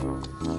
Mm-hmm.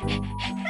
Ha ha ha!